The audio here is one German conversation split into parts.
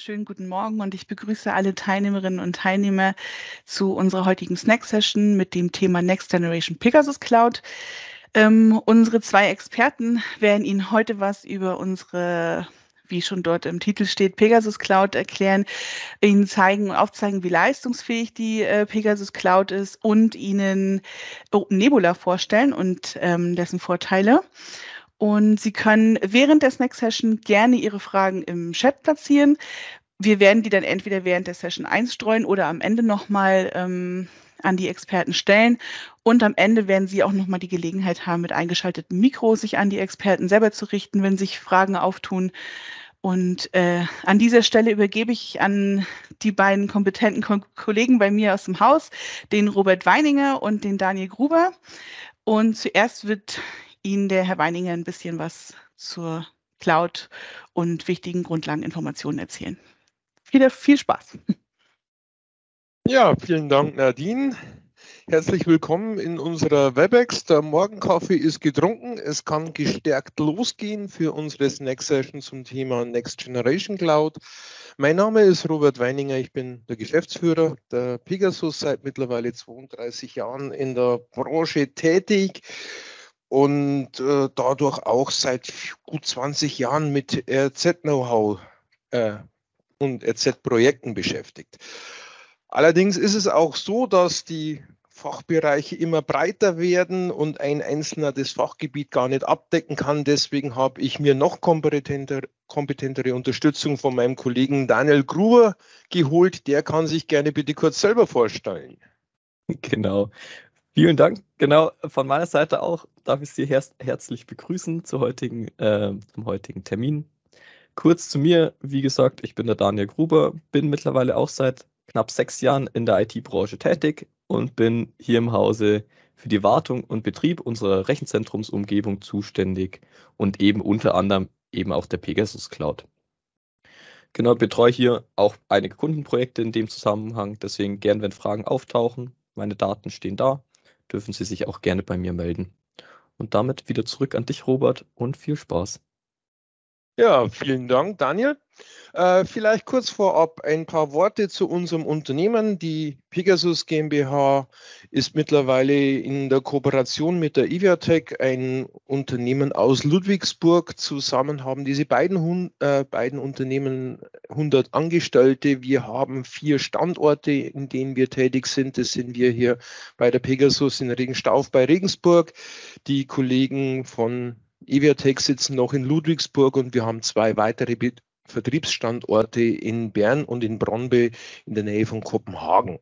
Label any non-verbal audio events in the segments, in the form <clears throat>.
wunderschönen guten Morgen und ich begrüße alle Teilnehmerinnen und Teilnehmer zu unserer heutigen Snack-Session mit dem Thema Next Generation Pegasus Cloud. Ähm, unsere zwei Experten werden Ihnen heute was über unsere wie schon dort im Titel steht, Pegasus Cloud erklären, Ihnen zeigen und aufzeigen, wie leistungsfähig die äh, Pegasus Cloud ist und Ihnen Open Nebula vorstellen und ähm, dessen Vorteile. Und Sie können während der Snack-Session gerne Ihre Fragen im Chat platzieren. Wir werden die dann entweder während der Session einstreuen oder am Ende nochmal ähm, an die Experten stellen. Und am Ende werden Sie auch nochmal die Gelegenheit haben, mit eingeschaltetem Mikro sich an die Experten selber zu richten, wenn sich Fragen auftun. Und äh, an dieser Stelle übergebe ich an die beiden kompetenten Ko Kollegen bei mir aus dem Haus, den Robert Weininger und den Daniel Gruber. Und zuerst wird Ihnen der Herr Weininger ein bisschen was zur Cloud und wichtigen Grundlageninformationen erzählen. Viel, viel Spaß. Ja, vielen Dank, Nadine. Herzlich willkommen in unserer WebEx. Der Morgenkaffee ist getrunken. Es kann gestärkt losgehen für unsere Snack Session zum Thema Next Generation Cloud. Mein Name ist Robert Weininger. Ich bin der Geschäftsführer der Pegasus seit mittlerweile 32 Jahren in der Branche tätig und äh, dadurch auch seit gut 20 Jahren mit RZ-Know-how äh, und RZ-Projekten beschäftigt. Allerdings ist es auch so, dass die Fachbereiche immer breiter werden und ein Einzelner das Fachgebiet gar nicht abdecken kann. Deswegen habe ich mir noch kompetenter, kompetentere Unterstützung von meinem Kollegen Daniel Gruber geholt. Der kann sich gerne bitte kurz selber vorstellen. Genau. Vielen Dank. Genau, von meiner Seite auch darf ich Sie her herzlich begrüßen zu heutigen, äh, zum heutigen Termin. Kurz zu mir, wie gesagt, ich bin der Daniel Gruber, bin mittlerweile auch seit knapp sechs Jahren in der IT-Branche tätig und bin hier im Hause für die Wartung und Betrieb unserer Rechenzentrumsumgebung zuständig und eben unter anderem eben auch der Pegasus Cloud. Genau, betreue hier auch einige Kundenprojekte in dem Zusammenhang, deswegen gern, wenn Fragen auftauchen, meine Daten stehen da dürfen Sie sich auch gerne bei mir melden. Und damit wieder zurück an dich, Robert, und viel Spaß. Ja, vielen Dank, Daniel. Äh, vielleicht kurz vorab ein paar Worte zu unserem Unternehmen. Die Pegasus GmbH ist mittlerweile in der Kooperation mit der Iviatec ein Unternehmen aus Ludwigsburg. Zusammen haben diese beiden, äh, beiden Unternehmen 100 Angestellte. Wir haben vier Standorte, in denen wir tätig sind. Das sind wir hier bei der Pegasus in Regenstauf bei Regensburg. Die Kollegen von Eviatec sitzen noch in Ludwigsburg und wir haben zwei weitere Vertriebsstandorte in Bern und in Bronnby in der Nähe von Kopenhagen.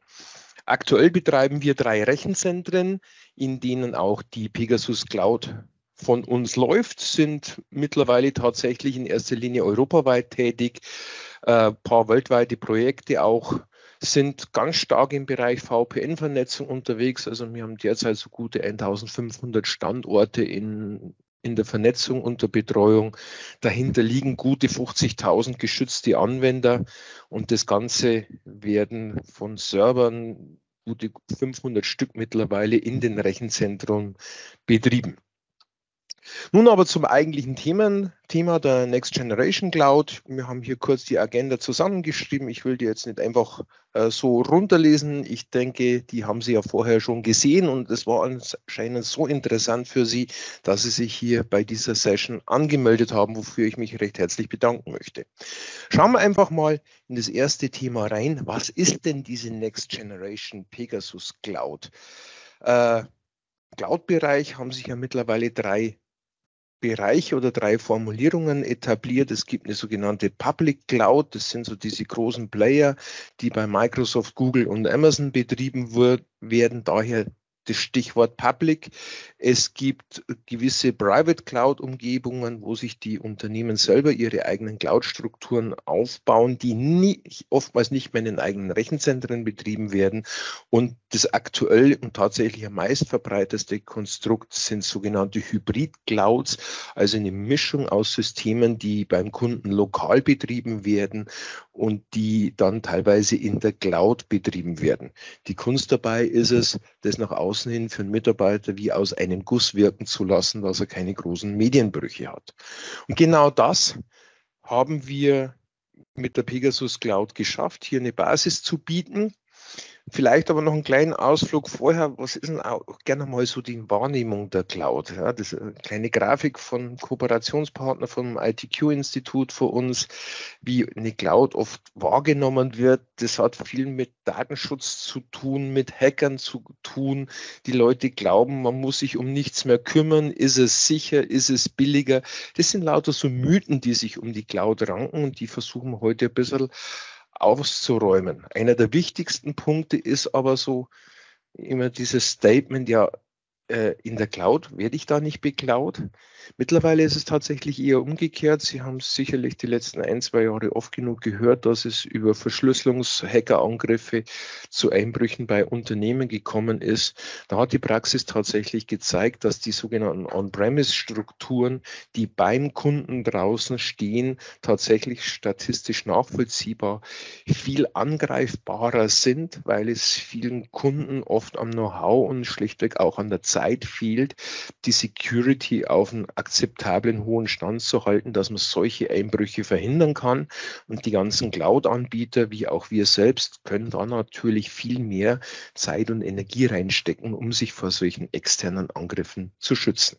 Aktuell betreiben wir drei Rechenzentren, in denen auch die Pegasus Cloud von uns läuft, sind mittlerweile tatsächlich in erster Linie europaweit tätig, ein äh, paar weltweite Projekte auch sind ganz stark im Bereich VPN-Vernetzung unterwegs. Also wir haben derzeit so gute 1500 Standorte in in der Vernetzung und der Betreuung. Dahinter liegen gute 50.000 geschützte Anwender und das Ganze werden von Servern, gute 500 Stück mittlerweile in den Rechenzentren betrieben. Nun aber zum eigentlichen Themen, Thema der Next Generation Cloud. Wir haben hier kurz die Agenda zusammengeschrieben. Ich will die jetzt nicht einfach äh, so runterlesen. Ich denke, die haben Sie ja vorher schon gesehen und es war anscheinend so interessant für Sie, dass Sie sich hier bei dieser Session angemeldet haben, wofür ich mich recht herzlich bedanken möchte. Schauen wir einfach mal in das erste Thema rein. Was ist denn diese Next Generation Pegasus Cloud? Äh, Cloud-Bereich haben sich ja mittlerweile drei Bereiche oder drei Formulierungen etabliert. Es gibt eine sogenannte Public Cloud. Das sind so diese großen Player, die bei Microsoft, Google und Amazon betrieben werden. Daher das Stichwort Public. Es gibt gewisse Private Cloud-Umgebungen, wo sich die Unternehmen selber ihre eigenen Cloud-Strukturen aufbauen, die nie, oftmals nicht mehr in den eigenen Rechenzentren betrieben werden. Und das aktuell und tatsächlich am meistverbreiteste Konstrukt sind sogenannte Hybrid-Clouds, also eine Mischung aus Systemen, die beim Kunden lokal betrieben werden und die dann teilweise in der Cloud betrieben werden. Die Kunst dabei ist es, das nach außen hin für einen Mitarbeiter wie aus einem Guss wirken zu lassen, dass er keine großen Medienbrüche hat. Und genau das haben wir mit der Pegasus Cloud geschafft, hier eine Basis zu bieten. Vielleicht aber noch einen kleinen Ausflug vorher. Was ist denn auch gerne mal so die Wahrnehmung der Cloud? Ja, das ist eine kleine Grafik von Kooperationspartner vom ITQ-Institut für uns, wie eine Cloud oft wahrgenommen wird. Das hat viel mit Datenschutz zu tun, mit Hackern zu tun. Die Leute glauben, man muss sich um nichts mehr kümmern. Ist es sicher? Ist es billiger? Das sind lauter so Mythen, die sich um die Cloud ranken und die versuchen heute ein bisschen auszuräumen. Einer der wichtigsten Punkte ist aber so immer dieses Statement, ja, in der Cloud werde ich da nicht beklaut. Mittlerweile ist es tatsächlich eher umgekehrt. Sie haben sicherlich die letzten ein, zwei Jahre oft genug gehört, dass es über Verschlüsselungs-Hackerangriffe zu Einbrüchen bei Unternehmen gekommen ist. Da hat die Praxis tatsächlich gezeigt, dass die sogenannten On-Premise-Strukturen, die beim Kunden draußen stehen, tatsächlich statistisch nachvollziehbar viel angreifbarer sind, weil es vielen Kunden oft am Know-how und schlichtweg auch an der Zeit Fehlt, die Security auf einen akzeptablen hohen Stand zu halten, dass man solche Einbrüche verhindern kann. Und die ganzen Cloud-Anbieter, wie auch wir selbst, können da natürlich viel mehr Zeit und Energie reinstecken, um sich vor solchen externen Angriffen zu schützen.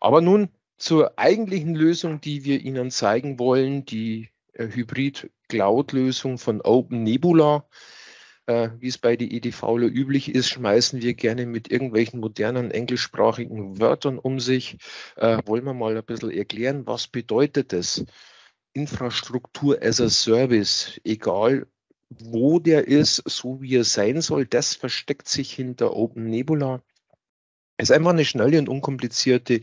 Aber nun zur eigentlichen Lösung, die wir Ihnen zeigen wollen, die äh, Hybrid-Cloud-Lösung von Open Nebula äh, wie es bei die EDVler üblich ist, schmeißen wir gerne mit irgendwelchen modernen englischsprachigen Wörtern um sich. Äh, wollen wir mal ein bisschen erklären, was bedeutet das? Infrastruktur as a Service, egal wo der ist, so wie er sein soll, das versteckt sich hinter Open Nebula. Es ist einfach eine schnelle und unkomplizierte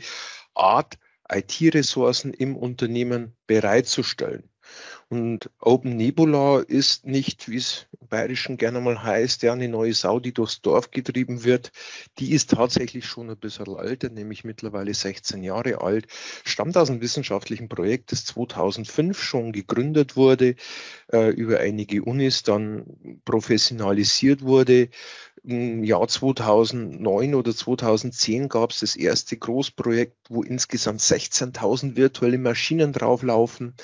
Art, IT-Ressourcen im Unternehmen bereitzustellen. Und Open Nebula ist nicht, wie es im Bayerischen gerne mal heißt, ja, eine neue Sau, die durchs Dorf getrieben wird. Die ist tatsächlich schon ein bisschen älter, nämlich mittlerweile 16 Jahre alt, stammt aus einem wissenschaftlichen Projekt, das 2005 schon gegründet wurde, äh, über einige Unis dann professionalisiert wurde, im Jahr 2009 oder 2010 gab es das erste Großprojekt, wo insgesamt 16.000 virtuelle Maschinen drauflaufen.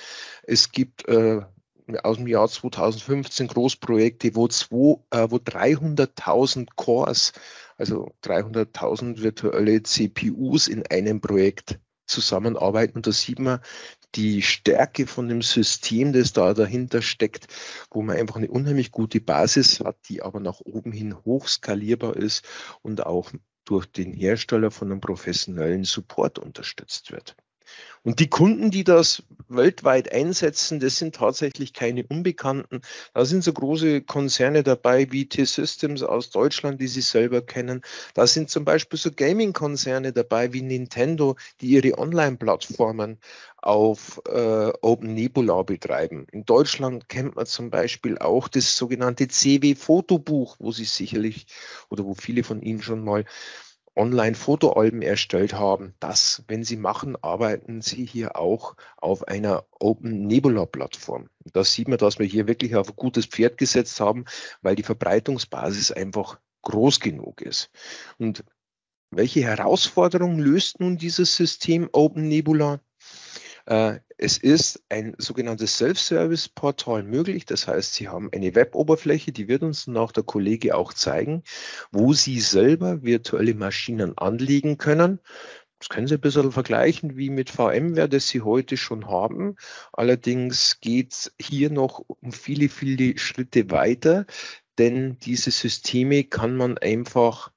Es gibt äh, aus dem Jahr 2015 Großprojekte, wo, äh, wo 300.000 Cores, also 300.000 virtuelle CPUs in einem Projekt zusammenarbeiten. Und da sieht man, die Stärke von dem System, das da dahinter steckt, wo man einfach eine unheimlich gute Basis hat, die aber nach oben hin hochskalierbar ist und auch durch den Hersteller von einem professionellen Support unterstützt wird. Und die Kunden, die das weltweit einsetzen, das sind tatsächlich keine Unbekannten. Da sind so große Konzerne dabei wie T-Systems aus Deutschland, die Sie selber kennen. Da sind zum Beispiel so Gaming-Konzerne dabei wie Nintendo, die ihre Online-Plattformen auf äh, Open Nebula betreiben. In Deutschland kennt man zum Beispiel auch das sogenannte CW-Fotobuch, wo Sie sicherlich oder wo viele von Ihnen schon mal Online-Fotoalben erstellt haben. Das, wenn Sie machen, arbeiten Sie hier auch auf einer Open Nebula-Plattform. Da sieht man, dass wir hier wirklich auf ein gutes Pferd gesetzt haben, weil die Verbreitungsbasis einfach groß genug ist. Und welche Herausforderungen löst nun dieses System Open Nebula? Äh, es ist ein sogenanntes Self-Service-Portal möglich. Das heißt, Sie haben eine Web-Oberfläche, die wird uns nach der Kollege auch zeigen, wo Sie selber virtuelle Maschinen anlegen können. Das können Sie ein bisschen vergleichen wie mit VMware, das Sie heute schon haben. Allerdings geht es hier noch um viele, viele Schritte weiter, denn diese Systeme kann man einfach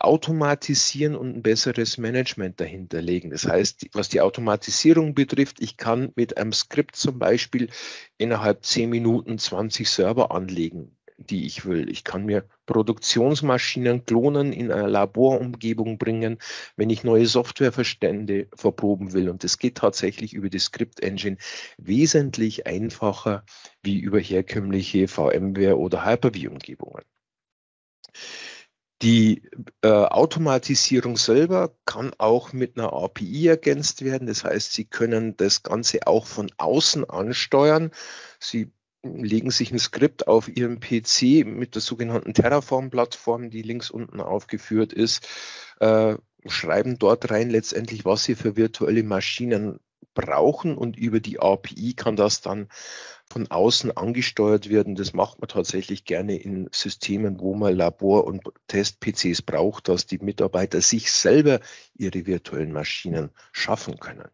automatisieren und ein besseres Management dahinter legen. Das heißt, was die Automatisierung betrifft, ich kann mit einem Skript zum Beispiel innerhalb 10 Minuten 20 Server anlegen, die ich will. Ich kann mir Produktionsmaschinen klonen, in eine Laborumgebung bringen, wenn ich neue Softwareverstände verproben will. Und das geht tatsächlich über die Script Engine wesentlich einfacher wie über herkömmliche VMware oder Hyper-V-Umgebungen. Die äh, Automatisierung selber kann auch mit einer API ergänzt werden. Das heißt, Sie können das Ganze auch von außen ansteuern. Sie legen sich ein Skript auf Ihrem PC mit der sogenannten Terraform-Plattform, die links unten aufgeführt ist, äh, schreiben dort rein letztendlich, was Sie für virtuelle Maschinen brauchen und über die API kann das dann von außen angesteuert werden. Das macht man tatsächlich gerne in Systemen, wo man Labor- und Test-PCs braucht, dass die Mitarbeiter sich selber ihre virtuellen Maschinen schaffen können.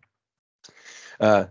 Äh,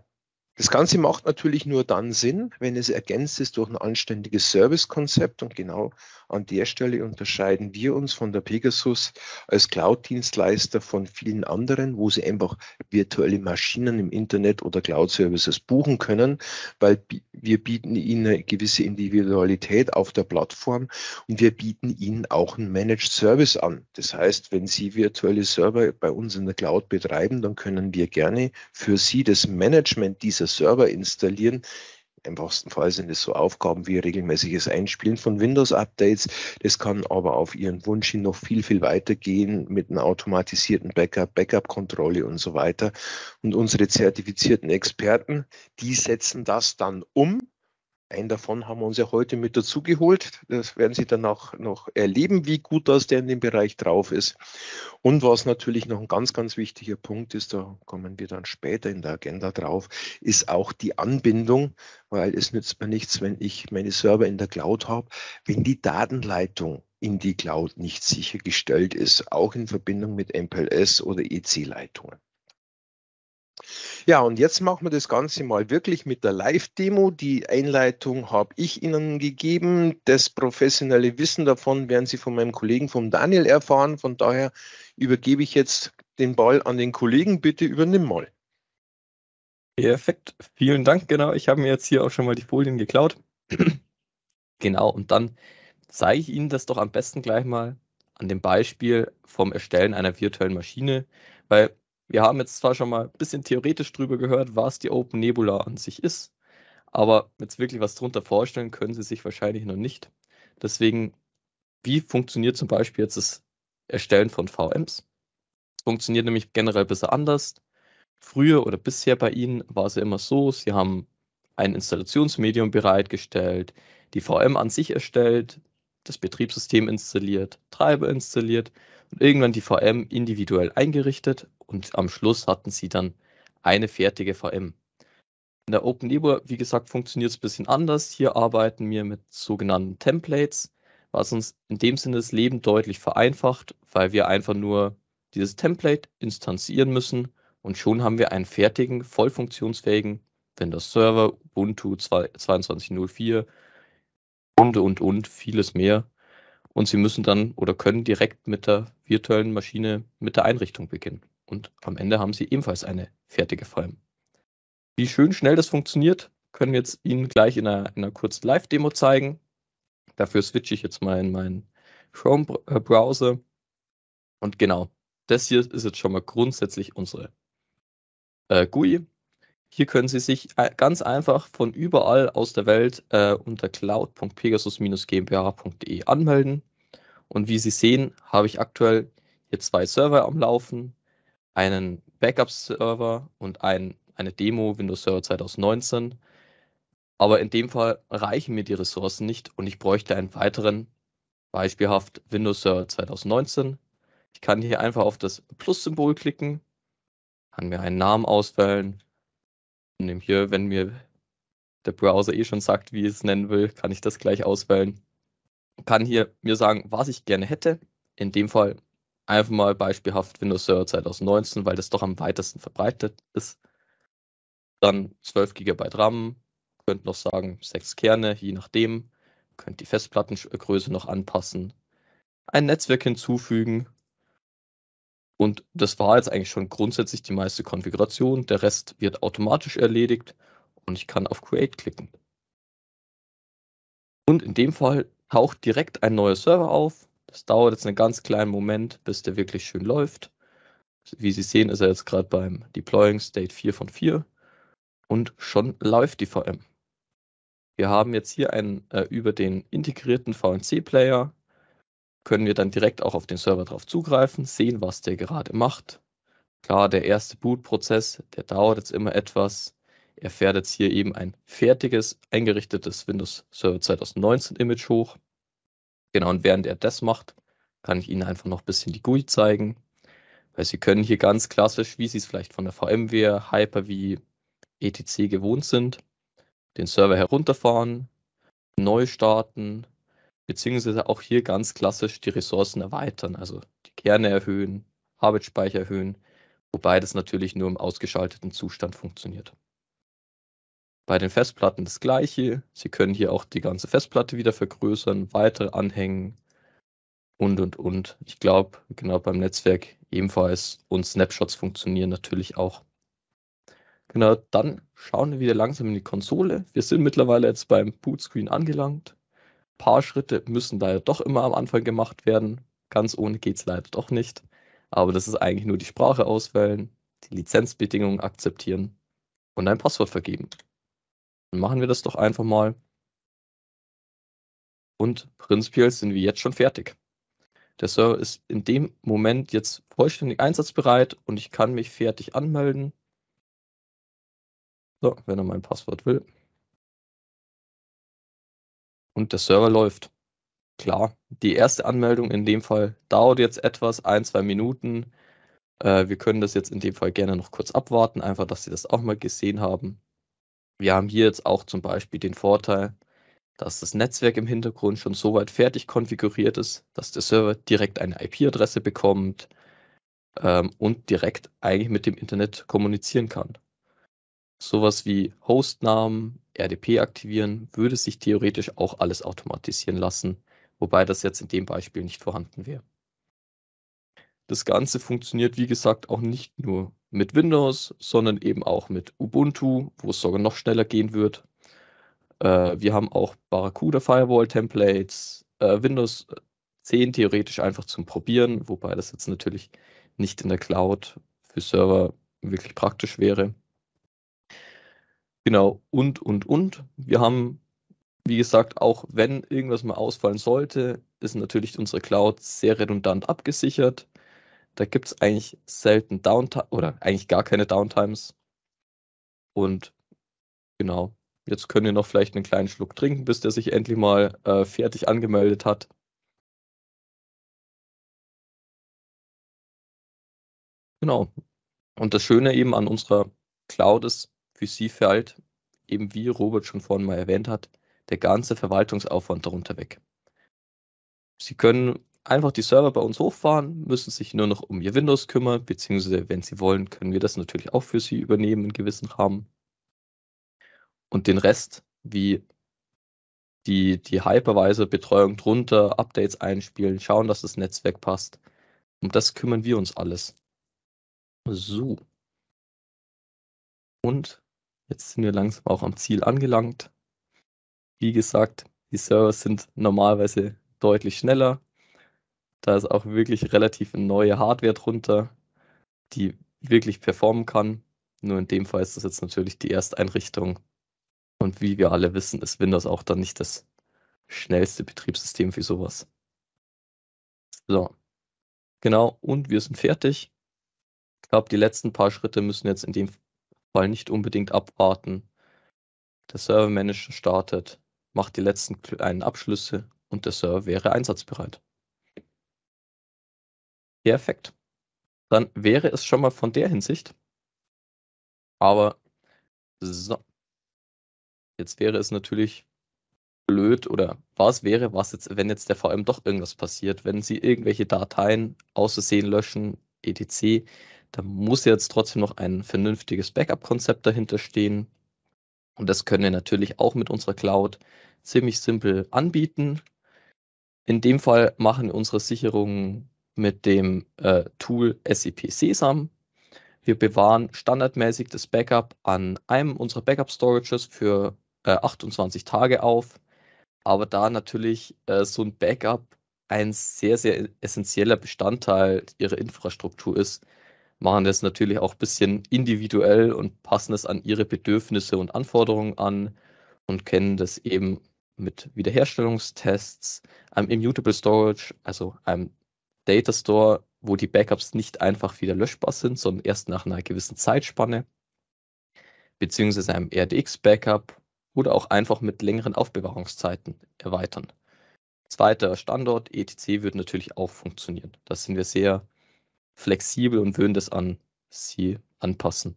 das Ganze macht natürlich nur dann Sinn, wenn es ergänzt ist durch ein anständiges Servicekonzept. Und genau an der Stelle unterscheiden wir uns von der Pegasus als Cloud-Dienstleister von vielen anderen, wo sie einfach virtuelle Maschinen im Internet oder Cloud-Services buchen können, weil wir bieten ihnen eine gewisse Individualität auf der Plattform und wir bieten ihnen auch einen Managed Service an. Das heißt, wenn Sie virtuelle Server bei uns in der Cloud betreiben, dann können wir gerne für Sie das Management dieser Server installieren. Einfachsten Fall sind es so Aufgaben wie regelmäßiges Einspielen von Windows-Updates. Das kann aber auf Ihren Wunsch hin noch viel, viel weiter gehen mit einer automatisierten Backup, Backup-Kontrolle und so weiter. Und unsere zertifizierten Experten, die setzen das dann um einen davon haben wir uns ja heute mit dazu geholt. Das werden Sie dann auch noch erleben, wie gut das der in dem Bereich drauf ist. Und was natürlich noch ein ganz, ganz wichtiger Punkt ist, da kommen wir dann später in der Agenda drauf, ist auch die Anbindung, weil es nützt mir nichts, wenn ich meine Server in der Cloud habe, wenn die Datenleitung in die Cloud nicht sichergestellt ist, auch in Verbindung mit MPLS oder EC-Leitungen. Ja, und jetzt machen wir das Ganze mal wirklich mit der Live-Demo. Die Einleitung habe ich Ihnen gegeben. Das professionelle Wissen davon werden Sie von meinem Kollegen, vom Daniel, erfahren. Von daher übergebe ich jetzt den Ball an den Kollegen. Bitte übernimm mal. Perfekt, vielen Dank. Genau, ich habe mir jetzt hier auch schon mal die Folien geklaut. <clears throat> genau, und dann zeige ich Ihnen das doch am besten gleich mal an dem Beispiel vom Erstellen einer virtuellen Maschine, weil wir haben jetzt zwar schon mal ein bisschen theoretisch drüber gehört, was die Open Nebula an sich ist, aber jetzt wirklich was drunter vorstellen können Sie sich wahrscheinlich noch nicht. Deswegen, wie funktioniert zum Beispiel jetzt das Erstellen von VMs? Funktioniert nämlich generell ein bisschen anders. Früher oder bisher bei Ihnen war es ja immer so, Sie haben ein Installationsmedium bereitgestellt, die VM an sich erstellt, das Betriebssystem installiert, Treiber installiert und irgendwann die VM individuell eingerichtet und am Schluss hatten sie dann eine fertige VM. In der OpenEBO, wie gesagt, funktioniert es ein bisschen anders. Hier arbeiten wir mit sogenannten Templates, was uns in dem Sinne das Leben deutlich vereinfacht, weil wir einfach nur dieses Template instanzieren müssen und schon haben wir einen fertigen, voll funktionsfähigen Windows Server, Ubuntu 22.04 und, und, und, vieles mehr. Und Sie müssen dann oder können direkt mit der virtuellen Maschine, mit der Einrichtung beginnen. Und am Ende haben Sie ebenfalls eine fertige VM. Wie schön schnell das funktioniert, können wir jetzt Ihnen gleich in einer, in einer kurzen Live-Demo zeigen. Dafür switche ich jetzt mal in meinen Chrome-Browser. Und genau, das hier ist jetzt schon mal grundsätzlich unsere äh, GUI. Hier können Sie sich äh, ganz einfach von überall aus der Welt äh, unter cloud.pegasus-gmbh.de anmelden. Und wie Sie sehen, habe ich aktuell hier zwei Server am Laufen, einen Backup-Server und ein, eine Demo Windows Server 2019. Aber in dem Fall reichen mir die Ressourcen nicht und ich bräuchte einen weiteren, beispielhaft Windows Server 2019. Ich kann hier einfach auf das Plus-Symbol klicken, kann mir einen Namen auswählen, nehme hier, wenn mir der Browser eh schon sagt, wie ich es nennen will, kann ich das gleich auswählen. Kann hier mir sagen, was ich gerne hätte. In dem Fall einfach mal beispielhaft Windows Server 2019, weil das doch am weitesten verbreitet ist. Dann 12 GB RAM, könnt noch sagen 6 Kerne, je nachdem. Könnt die Festplattengröße noch anpassen. Ein Netzwerk hinzufügen, und das war jetzt eigentlich schon grundsätzlich die meiste Konfiguration. Der Rest wird automatisch erledigt und ich kann auf Create klicken. Und in dem Fall taucht direkt ein neuer Server auf. Das dauert jetzt einen ganz kleinen Moment, bis der wirklich schön läuft. Wie Sie sehen, ist er jetzt gerade beim Deploying State 4 von 4 und schon läuft die VM. Wir haben jetzt hier einen äh, über den integrierten VNC-Player können wir dann direkt auch auf den Server drauf zugreifen, sehen, was der gerade macht. Klar, der erste Boot-Prozess, der dauert jetzt immer etwas. Er fährt jetzt hier eben ein fertiges, eingerichtetes Windows Server 2019 Image hoch. Genau, und während er das macht, kann ich Ihnen einfach noch ein bisschen die GUI zeigen. Weil Sie können hier ganz klassisch, wie Sie es vielleicht von der VMware, Hyper-V, etc. gewohnt sind, den Server herunterfahren, neu starten, beziehungsweise auch hier ganz klassisch die Ressourcen erweitern, also die Kerne erhöhen, Arbeitsspeicher erhöhen, wobei das natürlich nur im ausgeschalteten Zustand funktioniert. Bei den Festplatten das gleiche. Sie können hier auch die ganze Festplatte wieder vergrößern, weitere anhängen und und und. Ich glaube, genau beim Netzwerk ebenfalls und Snapshots funktionieren natürlich auch. Genau, dann schauen wir wieder langsam in die Konsole. Wir sind mittlerweile jetzt beim Bootscreen angelangt. Ein paar Schritte müssen da ja doch immer am Anfang gemacht werden. Ganz ohne geht es leider doch nicht. Aber das ist eigentlich nur die Sprache auswählen, die Lizenzbedingungen akzeptieren und ein Passwort vergeben. Machen wir das doch einfach mal. Und prinzipiell sind wir jetzt schon fertig. Der Server ist in dem Moment jetzt vollständig einsatzbereit und ich kann mich fertig anmelden. So, wenn er mein Passwort will. Und der Server läuft. Klar, die erste Anmeldung in dem Fall dauert jetzt etwas, ein, zwei Minuten. Äh, wir können das jetzt in dem Fall gerne noch kurz abwarten, einfach, dass Sie das auch mal gesehen haben. Wir haben hier jetzt auch zum Beispiel den Vorteil, dass das Netzwerk im Hintergrund schon so weit fertig konfiguriert ist, dass der Server direkt eine IP-Adresse bekommt ähm, und direkt eigentlich mit dem Internet kommunizieren kann. Sowas wie Hostnamen, RDP aktivieren, würde sich theoretisch auch alles automatisieren lassen, wobei das jetzt in dem Beispiel nicht vorhanden wäre. Das Ganze funktioniert, wie gesagt, auch nicht nur mit Windows, sondern eben auch mit Ubuntu, wo es sogar noch schneller gehen wird. Äh, wir haben auch Barracuda Firewall Templates, äh, Windows 10 theoretisch einfach zum Probieren, wobei das jetzt natürlich nicht in der Cloud für Server wirklich praktisch wäre. Genau, und, und, und. Wir haben, wie gesagt, auch wenn irgendwas mal ausfallen sollte, ist natürlich unsere Cloud sehr redundant abgesichert. Da gibt es eigentlich selten Downtime oder eigentlich gar keine Downtimes. Und genau, jetzt können wir noch vielleicht einen kleinen Schluck trinken, bis der sich endlich mal äh, fertig angemeldet hat. Genau. Und das Schöne eben an unserer Cloud ist, für Sie fällt, eben wie Robert schon vorhin mal erwähnt hat, der ganze Verwaltungsaufwand darunter weg. Sie können einfach die Server bei uns hochfahren, müssen sich nur noch um ihr Windows kümmern, beziehungsweise wenn sie wollen, können wir das natürlich auch für sie übernehmen in gewissen Rahmen. Und den Rest, wie die, die Hypervisor-Betreuung drunter, Updates einspielen, schauen, dass das Netzwerk passt. Um das kümmern wir uns alles. So. Und jetzt sind wir langsam auch am Ziel angelangt. Wie gesagt, die Server sind normalerweise deutlich schneller. Da ist auch wirklich relativ neue Hardware drunter, die wirklich performen kann. Nur in dem Fall ist das jetzt natürlich die Ersteinrichtung. Und wie wir alle wissen, ist Windows auch dann nicht das schnellste Betriebssystem für sowas. So, genau, und wir sind fertig. Ich glaube, die letzten paar Schritte müssen jetzt in dem Fall nicht unbedingt abwarten. Der Server Manager startet, macht die letzten kleinen Abschlüsse und der Server wäre einsatzbereit. Perfekt. Dann wäre es schon mal von der Hinsicht. Aber so. Jetzt wäre es natürlich blöd oder was wäre, was jetzt, wenn jetzt der VM doch irgendwas passiert, wenn Sie irgendwelche Dateien auszusehen löschen, etc., da muss jetzt trotzdem noch ein vernünftiges Backup-Konzept dahinter stehen. Und das können wir natürlich auch mit unserer Cloud ziemlich simpel anbieten. In dem Fall machen unsere Sicherungen mit dem äh, Tool SCP Sesam. Wir bewahren standardmäßig das Backup an einem unserer Backup Storages für äh, 28 Tage auf. Aber da natürlich äh, so ein Backup ein sehr, sehr essentieller Bestandteil ihrer Infrastruktur ist, machen das natürlich auch ein bisschen individuell und passen es an ihre Bedürfnisse und Anforderungen an und kennen das eben mit Wiederherstellungstests, einem Immutable Storage, also einem Data Store, wo die Backups nicht einfach wieder löschbar sind, sondern erst nach einer gewissen Zeitspanne, beziehungsweise einem RDX-Backup oder auch einfach mit längeren Aufbewahrungszeiten erweitern. Zweiter Standort, ETC, wird natürlich auch funktionieren. Da sind wir sehr flexibel und würden das an Sie anpassen.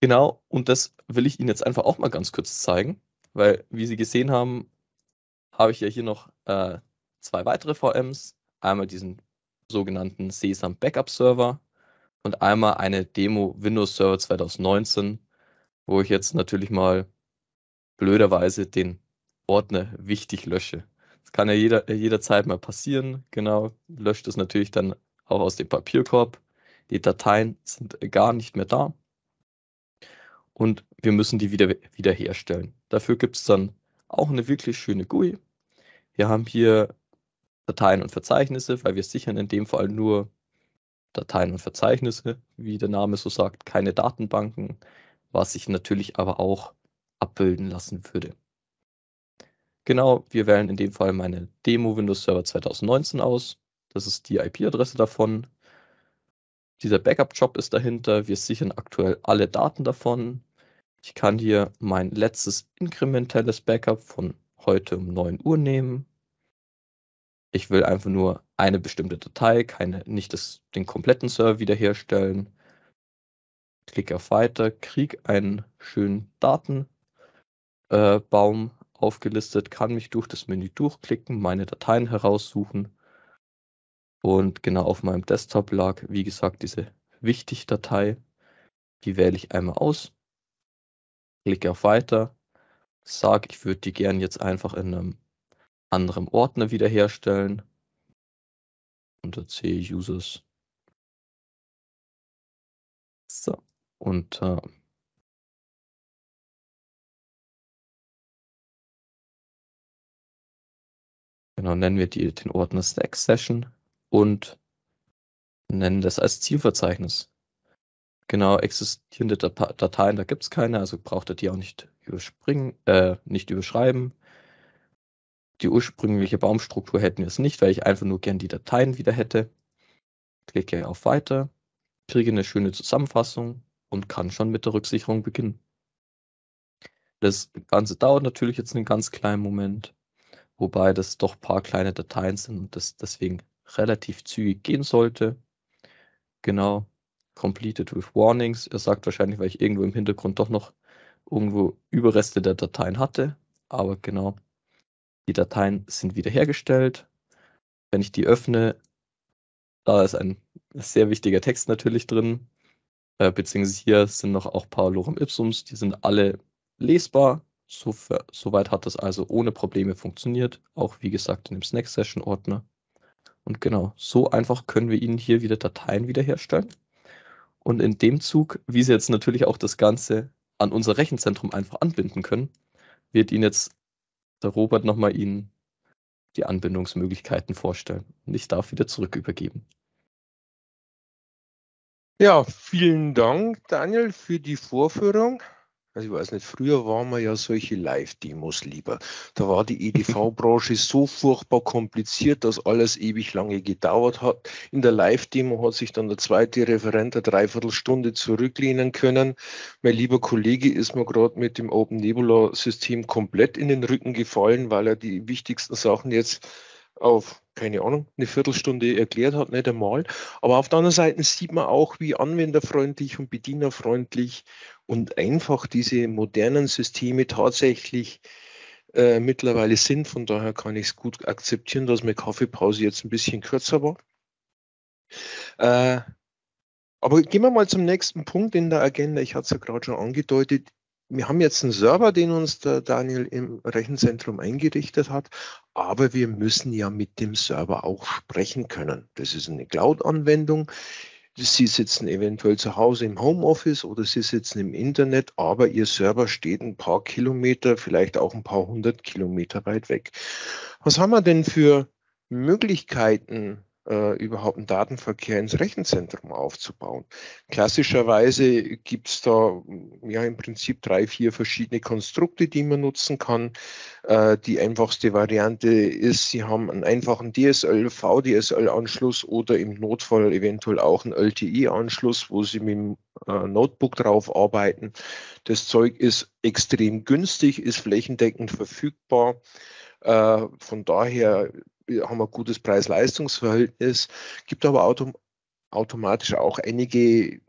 Genau, und das will ich Ihnen jetzt einfach auch mal ganz kurz zeigen, weil, wie Sie gesehen haben, habe ich ja hier noch äh, zwei weitere VMs. Einmal diesen sogenannten Sesam Backup Server und einmal eine Demo Windows Server 2019, wo ich jetzt natürlich mal blöderweise den Ordner wichtig lösche. Das kann ja jeder, jederzeit mal passieren. Genau, löscht es natürlich dann auch aus dem Papierkorb. Die Dateien sind gar nicht mehr da. Und wir müssen die wieder wiederherstellen. Dafür gibt es dann auch eine wirklich schöne GUI. Wir haben hier Dateien und Verzeichnisse, weil wir sichern in dem Fall nur Dateien und Verzeichnisse, wie der Name so sagt, keine Datenbanken, was sich natürlich aber auch abbilden lassen würde. Genau, wir wählen in dem Fall meine Demo Windows Server 2019 aus. Das ist die IP-Adresse davon. Dieser Backup-Job ist dahinter. Wir sichern aktuell alle Daten davon. Ich kann hier mein letztes inkrementelles Backup von heute um 9 Uhr nehmen. Ich will einfach nur eine bestimmte Datei, keine, nicht das, den kompletten Server wiederherstellen. Klicke auf Weiter, kriege einen schönen Datenbaum äh, aufgelistet, kann mich durch das Menü durchklicken, meine Dateien heraussuchen. Und genau auf meinem Desktop lag, wie gesagt, diese Wichtig-Datei. Die wähle ich einmal aus, klicke auf Weiter, sage, ich würde die gern jetzt einfach in einem anderen Ordner wiederherstellen. Unter C Users. So, und äh, genau, nennen wir die, den Ordner Stack Session und nennen das als Zielverzeichnis. Genau, existierende Dateien, da gibt es keine, also braucht ihr die auch nicht überspringen, äh, nicht überschreiben. Die ursprüngliche Baumstruktur hätten wir es nicht, weil ich einfach nur gern die Dateien wieder hätte. Klicke auf Weiter, kriege eine schöne Zusammenfassung und kann schon mit der Rücksicherung beginnen. Das Ganze dauert natürlich jetzt einen ganz kleinen Moment, wobei das doch ein paar kleine Dateien sind und das deswegen relativ zügig gehen sollte. Genau, completed with warnings. Er sagt wahrscheinlich, weil ich irgendwo im Hintergrund doch noch irgendwo Überreste der Dateien hatte, aber genau, die Dateien sind wiederhergestellt. Wenn ich die öffne, da ist ein sehr wichtiger Text natürlich drin, äh, beziehungsweise hier sind noch auch paar Lorem Ipsums, die sind alle lesbar. So, soweit hat das also ohne Probleme funktioniert, auch wie gesagt in dem Snack Session Ordner. Und genau, so einfach können wir Ihnen hier wieder Dateien wiederherstellen. Und in dem Zug, wie Sie jetzt natürlich auch das Ganze an unser Rechenzentrum einfach anbinden können, wird Ihnen jetzt der Robert nochmal Ihnen die Anbindungsmöglichkeiten vorstellen. Und ich darf wieder zurück übergeben. Ja, vielen Dank, Daniel, für die Vorführung. Also ich weiß nicht, früher waren wir ja solche Live-Demos lieber. Da war die EDV-Branche so furchtbar kompliziert, dass alles ewig lange gedauert hat. In der Live-Demo hat sich dann der zweite Referent eine Dreiviertelstunde zurücklehnen können. Mein lieber Kollege ist mir gerade mit dem Open Nebula-System komplett in den Rücken gefallen, weil er die wichtigsten Sachen jetzt auf, keine Ahnung, eine Viertelstunde erklärt hat, nicht einmal. Aber auf der anderen Seite sieht man auch, wie anwenderfreundlich und bedienerfreundlich und einfach diese modernen Systeme tatsächlich äh, mittlerweile sind. Von daher kann ich es gut akzeptieren, dass meine Kaffeepause jetzt ein bisschen kürzer war. Äh, aber gehen wir mal zum nächsten Punkt in der Agenda. Ich hatte es ja gerade schon angedeutet wir haben jetzt einen Server, den uns der Daniel im Rechenzentrum eingerichtet hat, aber wir müssen ja mit dem Server auch sprechen können. Das ist eine Cloud-Anwendung. Sie sitzen eventuell zu Hause im Homeoffice oder Sie sitzen im Internet, aber Ihr Server steht ein paar Kilometer, vielleicht auch ein paar hundert Kilometer weit weg. Was haben wir denn für Möglichkeiten, äh, überhaupt einen Datenverkehr ins Rechenzentrum aufzubauen. Klassischerweise gibt es da ja im Prinzip drei, vier verschiedene Konstrukte, die man nutzen kann. Äh, die einfachste Variante ist, Sie haben einen einfachen DSL, VDSL-Anschluss oder im Notfall eventuell auch einen LTE-Anschluss, wo Sie mit dem äh, Notebook drauf arbeiten. Das Zeug ist extrem günstig, ist flächendeckend verfügbar. Äh, von daher haben ein gutes Preis-Leistungs-Verhältnis, gibt aber autom automatisch auch einige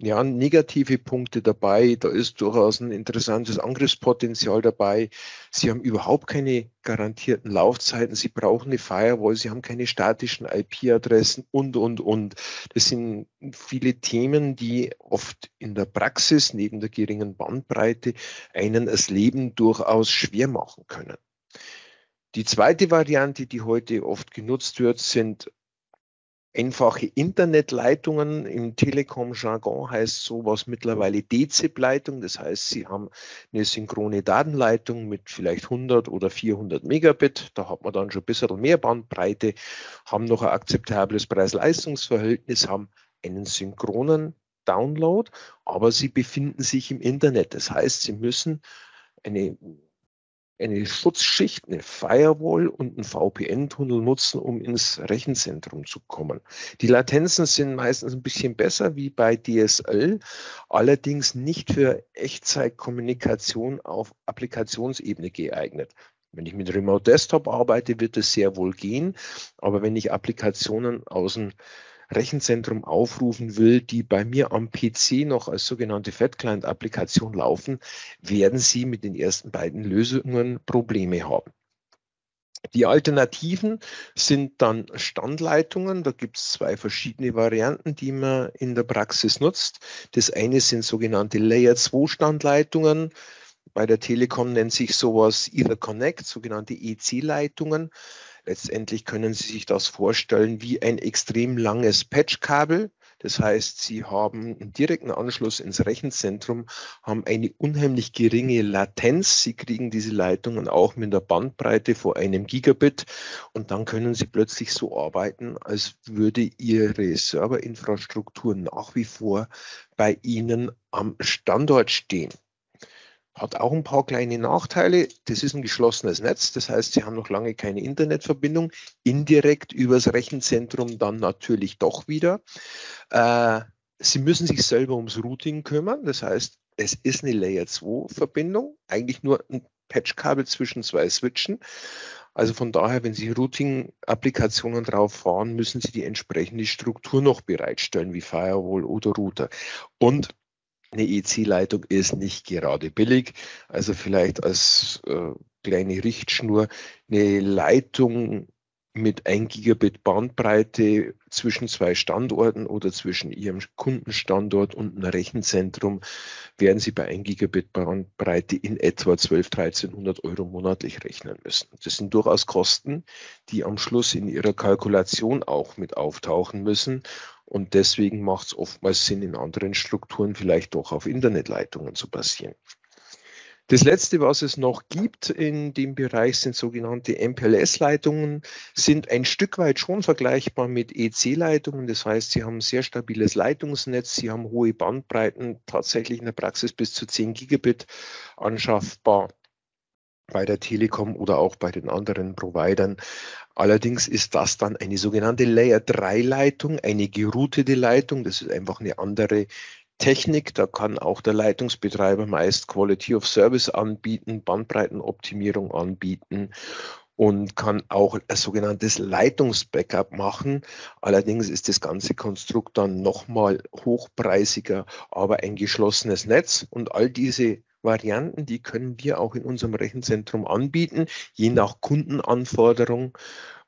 ja, negative Punkte dabei. Da ist durchaus ein interessantes Angriffspotenzial dabei. Sie haben überhaupt keine garantierten Laufzeiten. Sie brauchen eine Firewall. Sie haben keine statischen IP-Adressen und, und, und. Das sind viele Themen, die oft in der Praxis neben der geringen Bandbreite einen das Leben durchaus schwer machen können. Die zweite Variante, die heute oft genutzt wird, sind einfache Internetleitungen. Im Telekom-Jargon heißt sowas mittlerweile DZIP-Leitung. Das heißt, Sie haben eine synchrone Datenleitung mit vielleicht 100 oder 400 Megabit. Da hat man dann schon ein bisschen mehr Bandbreite, haben noch ein akzeptables Preis-Leistungs-Verhältnis, haben einen synchronen Download, aber sie befinden sich im Internet. Das heißt, sie müssen eine eine Schutzschicht, eine Firewall und ein VPN-Tunnel nutzen, um ins Rechenzentrum zu kommen. Die Latenzen sind meistens ein bisschen besser wie bei DSL, allerdings nicht für Echtzeitkommunikation auf Applikationsebene geeignet. Wenn ich mit Remote Desktop arbeite, wird es sehr wohl gehen, aber wenn ich Applikationen aus dem Rechenzentrum aufrufen will, die bei mir am PC noch als sogenannte Fat-Client-Applikation laufen, werden Sie mit den ersten beiden Lösungen Probleme haben. Die Alternativen sind dann Standleitungen. Da gibt es zwei verschiedene Varianten, die man in der Praxis nutzt. Das eine sind sogenannte Layer 2 Standleitungen. Bei der Telekom nennt sich sowas Etherconnect, sogenannte EC-Leitungen. Letztendlich können Sie sich das vorstellen wie ein extrem langes Patchkabel. Das heißt, Sie haben einen direkten Anschluss ins Rechenzentrum, haben eine unheimlich geringe Latenz. Sie kriegen diese Leitungen auch mit der Bandbreite vor einem Gigabit und dann können Sie plötzlich so arbeiten, als würde Ihre Serverinfrastruktur nach wie vor bei Ihnen am Standort stehen. Hat auch ein paar kleine Nachteile. Das ist ein geschlossenes Netz, das heißt, Sie haben noch lange keine Internetverbindung. Indirekt übers Rechenzentrum dann natürlich doch wieder. Äh, Sie müssen sich selber ums Routing kümmern, das heißt, es ist eine Layer 2 Verbindung, eigentlich nur ein Patchkabel zwischen zwei Switchen. Also von daher, wenn Sie Routing-Applikationen drauf fahren, müssen Sie die entsprechende Struktur noch bereitstellen, wie Firewall oder Router. Und eine EC-Leitung ist nicht gerade billig. Also vielleicht als äh, kleine Richtschnur eine Leitung mit 1 Gigabit Bandbreite zwischen zwei Standorten oder zwischen Ihrem Kundenstandort und einem Rechenzentrum werden Sie bei 1 Gigabit Bandbreite in etwa 12, 1300 Euro monatlich rechnen müssen. Das sind durchaus Kosten, die am Schluss in Ihrer Kalkulation auch mit auftauchen müssen. Und deswegen macht es oftmals Sinn, in anderen Strukturen vielleicht doch auf Internetleitungen zu basieren. Das letzte, was es noch gibt in dem Bereich, sind sogenannte MPLS-Leitungen, sind ein Stück weit schon vergleichbar mit EC-Leitungen. Das heißt, sie haben ein sehr stabiles Leitungsnetz, sie haben hohe Bandbreiten, tatsächlich in der Praxis bis zu 10 Gigabit anschaffbar bei der Telekom oder auch bei den anderen Providern. Allerdings ist das dann eine sogenannte Layer 3 Leitung, eine geroutete Leitung. Das ist einfach eine andere Technik, da kann auch der Leitungsbetreiber meist Quality of Service anbieten, Bandbreitenoptimierung anbieten und kann auch ein sogenanntes Leitungsbackup machen. Allerdings ist das ganze Konstrukt dann nochmal hochpreisiger, aber ein geschlossenes Netz und all diese Varianten, die können wir auch in unserem Rechenzentrum anbieten, je nach Kundenanforderung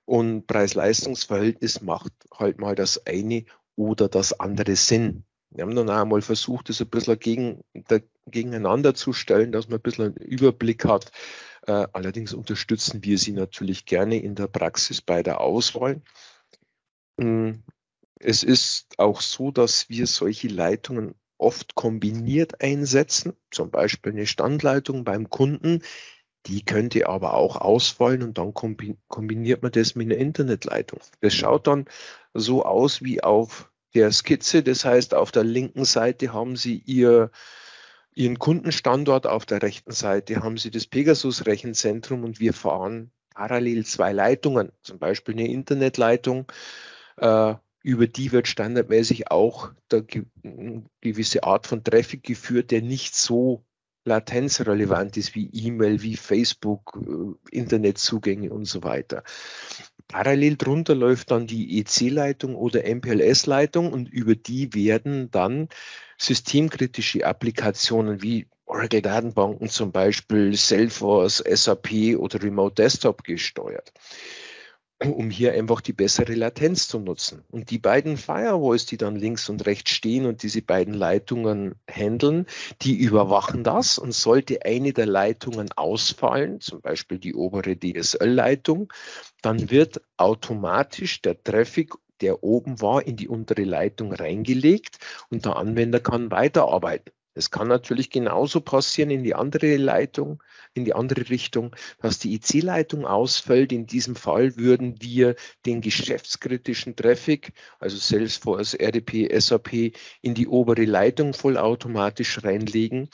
und Preis-Leistungs-Verhältnis macht halt mal das eine oder das andere Sinn. Wir haben dann auch einmal versucht, das ein bisschen gegen, da, gegeneinander zu stellen, dass man ein bisschen einen Überblick hat. Äh, allerdings unterstützen wir sie natürlich gerne in der Praxis bei der Auswahl. Hm, es ist auch so, dass wir solche Leitungen oft kombiniert einsetzen, zum Beispiel eine Standleitung beim Kunden. Die könnte aber auch ausfallen und dann kombiniert man das mit einer Internetleitung. Das schaut dann so aus wie auf der Skizze. Das heißt, auf der linken Seite haben Sie Ihr, Ihren Kundenstandort, auf der rechten Seite haben Sie das Pegasus-Rechenzentrum und wir fahren parallel zwei Leitungen, zum Beispiel eine Internetleitung. Äh, über die wird standardmäßig auch eine gewisse Art von Traffic geführt, der nicht so latenzrelevant ist wie E-Mail, wie Facebook, äh, Internetzugänge und so weiter. Parallel drunter läuft dann die EC-Leitung oder MPLS-Leitung und über die werden dann systemkritische Applikationen wie Oracle-Datenbanken, zum Beispiel Salesforce, SAP oder Remote Desktop gesteuert um hier einfach die bessere Latenz zu nutzen. Und die beiden Firewalls, die dann links und rechts stehen und diese beiden Leitungen handeln, die überwachen das. Und sollte eine der Leitungen ausfallen, zum Beispiel die obere DSL-Leitung, dann wird automatisch der Traffic der oben war, in die untere Leitung reingelegt und der Anwender kann weiterarbeiten. Es kann natürlich genauso passieren in die andere Leitung, in die andere Richtung, dass die IC-Leitung ausfällt. In diesem Fall würden wir den geschäftskritischen Traffic, also Salesforce, RDP, SAP, in die obere Leitung vollautomatisch reinlegen.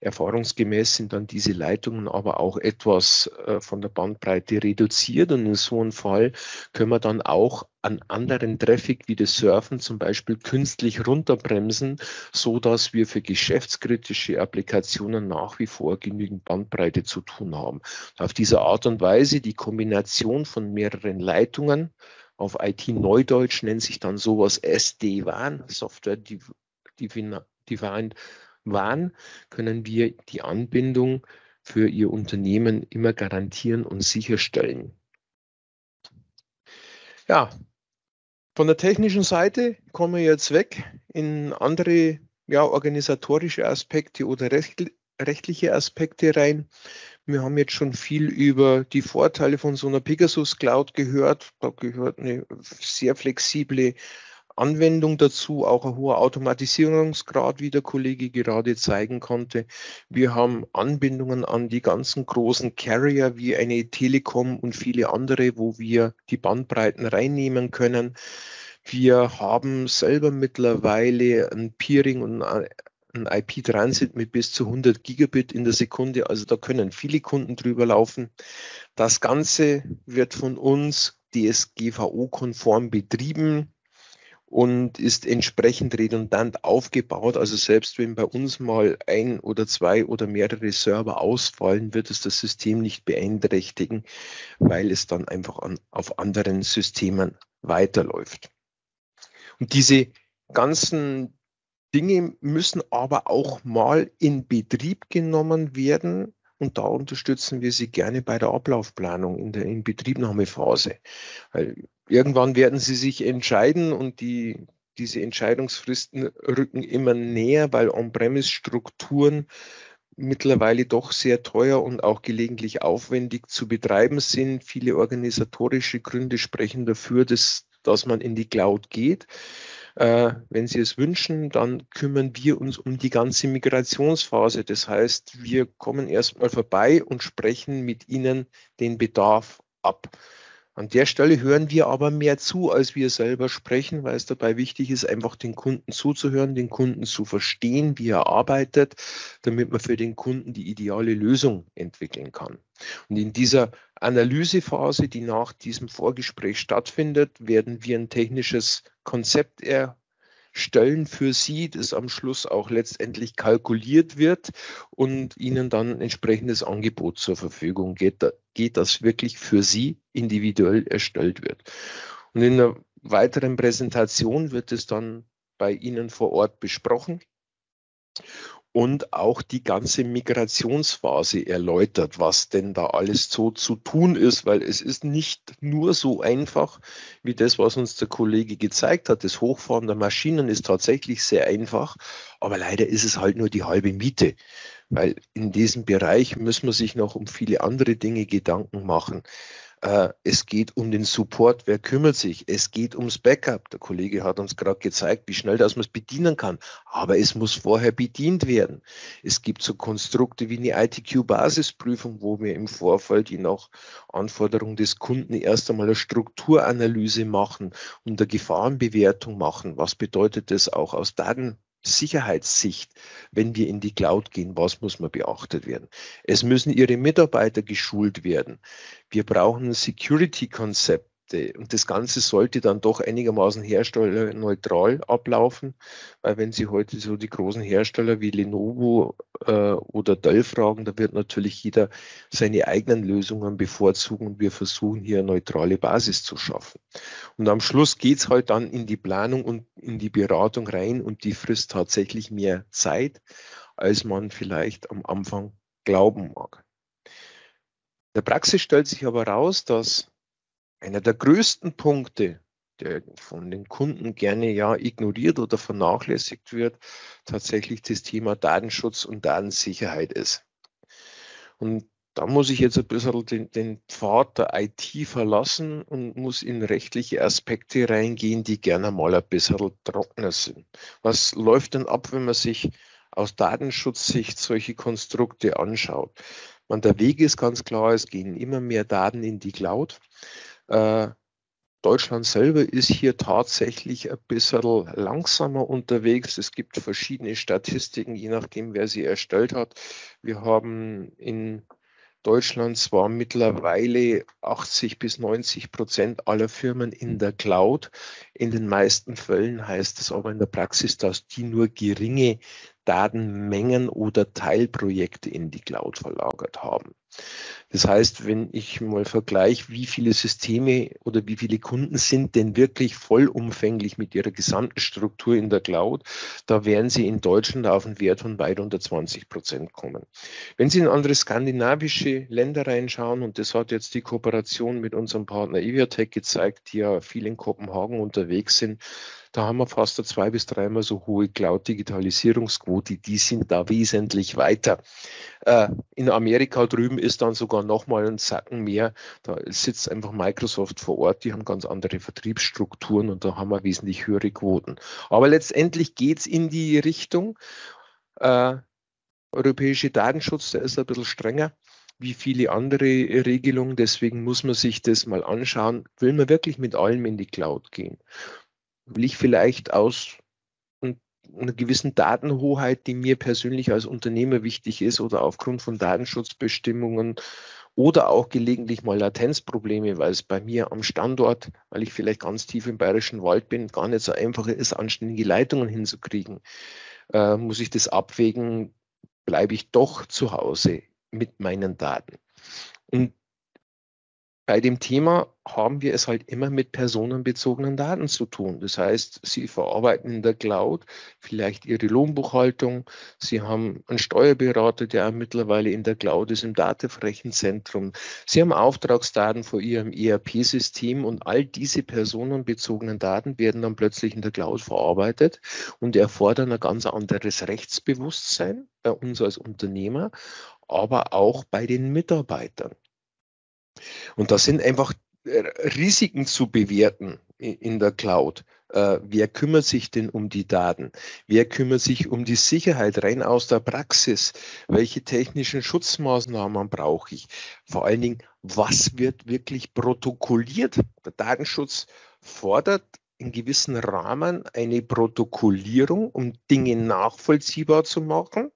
Erfahrungsgemäß sind dann diese Leitungen aber auch etwas äh, von der Bandbreite reduziert und in so einem Fall können wir dann auch an anderen Traffic wie das Surfen zum Beispiel künstlich runterbremsen, so dass wir für geschäftskritische Applikationen nach wie vor genügend Bandbreite zu tun haben. Auf diese Art und Weise die Kombination von mehreren Leitungen auf IT-Neudeutsch nennt sich dann sowas SD-WAN, Software Defined WAN können wir die Anbindung für Ihr Unternehmen immer garantieren und sicherstellen. Ja, von der technischen Seite kommen wir jetzt weg in andere ja, organisatorische Aspekte oder rechtliche Aspekte rein. Wir haben jetzt schon viel über die Vorteile von so einer Pegasus Cloud gehört. Da gehört eine sehr flexible Anwendung dazu, auch ein hoher Automatisierungsgrad, wie der Kollege gerade zeigen konnte. Wir haben Anbindungen an die ganzen großen Carrier wie eine Telekom und viele andere, wo wir die Bandbreiten reinnehmen können. Wir haben selber mittlerweile ein Peering und ein IP-Transit mit bis zu 100 Gigabit in der Sekunde. Also da können viele Kunden drüber laufen. Das Ganze wird von uns DSGVO-konform betrieben und ist entsprechend redundant aufgebaut. Also selbst wenn bei uns mal ein oder zwei oder mehrere Server ausfallen, wird es das System nicht beeinträchtigen, weil es dann einfach an, auf anderen Systemen weiterläuft. Und diese ganzen Dinge müssen aber auch mal in Betrieb genommen werden. Und da unterstützen wir Sie gerne bei der Ablaufplanung in der Inbetriebnahmephase. Weil irgendwann werden sie sich entscheiden und die, diese Entscheidungsfristen rücken immer näher, weil On-Premise-Strukturen mittlerweile doch sehr teuer und auch gelegentlich aufwendig zu betreiben sind. Viele organisatorische Gründe sprechen dafür, dass, dass man in die Cloud geht. Äh, wenn Sie es wünschen, dann kümmern wir uns um die ganze Migrationsphase. Das heißt, wir kommen erstmal vorbei und sprechen mit Ihnen den Bedarf ab. An der Stelle hören wir aber mehr zu, als wir selber sprechen, weil es dabei wichtig ist, einfach den Kunden zuzuhören, den Kunden zu verstehen, wie er arbeitet, damit man für den Kunden die ideale Lösung entwickeln kann. Und in dieser Analysephase, die nach diesem Vorgespräch stattfindet, werden wir ein technisches Konzept er Stellen für Sie, das am Schluss auch letztendlich kalkuliert wird und Ihnen dann ein entsprechendes Angebot zur Verfügung geht, geht, das wirklich für Sie individuell erstellt wird. Und in einer weiteren Präsentation wird es dann bei Ihnen vor Ort besprochen und auch die ganze Migrationsphase erläutert, was denn da alles so zu tun ist, weil es ist nicht nur so einfach wie das, was uns der Kollege gezeigt hat. Das Hochfahren der Maschinen ist tatsächlich sehr einfach, aber leider ist es halt nur die halbe Miete, weil in diesem Bereich müssen wir sich noch um viele andere Dinge Gedanken machen. Äh, es geht um den Support, wer kümmert sich? Es geht ums Backup. Der Kollege hat uns gerade gezeigt, wie schnell das man es bedienen kann. Aber es muss vorher bedient werden. Es gibt so Konstrukte wie eine ITQ-Basisprüfung, wo wir im Vorfeld je nach Anforderung des Kunden erst einmal eine Strukturanalyse machen und eine Gefahrenbewertung machen. Was bedeutet das auch aus Daten? Sicherheitssicht, wenn wir in die Cloud gehen, was muss man beachtet werden? Es müssen Ihre Mitarbeiter geschult werden. Wir brauchen ein Security-Konzept. Konzepte. Und das Ganze sollte dann doch einigermaßen herstellerneutral ablaufen, weil wenn Sie heute so die großen Hersteller wie Lenovo äh, oder Dell fragen, da wird natürlich jeder seine eigenen Lösungen bevorzugen und wir versuchen hier eine neutrale Basis zu schaffen. Und am Schluss geht es halt dann in die Planung und in die Beratung rein und die frisst tatsächlich mehr Zeit, als man vielleicht am Anfang glauben mag. In der Praxis stellt sich aber raus, dass einer der größten Punkte, der von den Kunden gerne ja ignoriert oder vernachlässigt wird, tatsächlich das Thema Datenschutz und Datensicherheit ist. Und da muss ich jetzt ein bisschen den, den Pfad der IT verlassen und muss in rechtliche Aspekte reingehen, die gerne mal ein bisschen trockener sind. Was läuft denn ab, wenn man sich aus Datenschutzsicht solche Konstrukte anschaut? Man, der Weg ist ganz klar, es gehen immer mehr Daten in die Cloud. Äh, Deutschland selber ist hier tatsächlich ein bisschen langsamer unterwegs. Es gibt verschiedene Statistiken, je nachdem, wer sie erstellt hat. Wir haben in Deutschland zwar mittlerweile 80 bis 90 Prozent aller Firmen in der Cloud. In den meisten Fällen heißt es aber in der Praxis, dass die nur geringe Datenmengen oder Teilprojekte in die Cloud verlagert haben. Das heißt, wenn ich mal vergleiche, wie viele Systeme oder wie viele Kunden sind denn wirklich vollumfänglich mit ihrer gesamten Struktur in der Cloud, da werden sie in Deutschland auf einen Wert von weit unter 20 Prozent kommen. Wenn Sie in andere skandinavische Länder reinschauen, und das hat jetzt die Kooperation mit unserem Partner Eviatech gezeigt, die ja viel in Kopenhagen unterwegs sind, da haben wir fast eine zwei bis dreimal so hohe Cloud-Digitalisierungsquote. Die sind da wesentlich weiter. Äh, in Amerika drüben ist dann sogar nochmal ein Sacken mehr. Da sitzt einfach Microsoft vor Ort. Die haben ganz andere Vertriebsstrukturen und da haben wir wesentlich höhere Quoten. Aber letztendlich geht es in die Richtung. Äh, europäische Datenschutz, der ist ein bisschen strenger wie viele andere Regelungen. Deswegen muss man sich das mal anschauen. Will man wirklich mit allem in die Cloud gehen? Will ich vielleicht aus einer gewissen Datenhoheit, die mir persönlich als Unternehmer wichtig ist oder aufgrund von Datenschutzbestimmungen oder auch gelegentlich mal Latenzprobleme, weil es bei mir am Standort, weil ich vielleicht ganz tief im bayerischen Wald bin, gar nicht so einfach ist, anständige Leitungen hinzukriegen, äh, muss ich das abwägen, bleibe ich doch zu Hause mit meinen Daten. Und bei dem Thema haben wir es halt immer mit personenbezogenen Daten zu tun. Das heißt, Sie verarbeiten in der Cloud vielleicht Ihre Lohnbuchhaltung. Sie haben einen Steuerberater, der mittlerweile in der Cloud ist, im Datenrechenzentrum. Sie haben Auftragsdaten vor Ihrem ERP-System und all diese personenbezogenen Daten werden dann plötzlich in der Cloud verarbeitet und erfordern ein ganz anderes Rechtsbewusstsein bei uns als Unternehmer, aber auch bei den Mitarbeitern. Und da sind einfach äh, Risiken zu bewerten in der Cloud. Äh, wer kümmert sich denn um die Daten? Wer kümmert sich um die Sicherheit rein aus der Praxis? Welche technischen Schutzmaßnahmen brauche ich? Vor allen Dingen, was wird wirklich protokolliert? Der Datenschutz fordert in gewissen Rahmen eine Protokollierung, um Dinge nachvollziehbar zu machen.